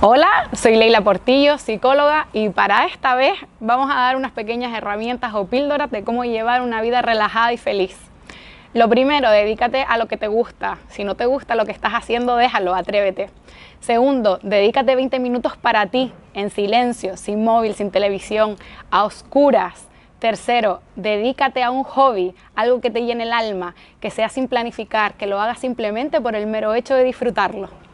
Hola, soy Leila Portillo, psicóloga, y para esta vez vamos a dar unas pequeñas herramientas o píldoras de cómo llevar una vida relajada y feliz. Lo primero, dedícate a lo que te gusta. Si no te gusta lo que estás haciendo, déjalo, atrévete. Segundo, dedícate 20 minutos para ti, en silencio, sin móvil, sin televisión, a oscuras. Tercero, dedícate a un hobby, algo que te llene el alma, que sea sin planificar, que lo hagas simplemente por el mero hecho de disfrutarlo.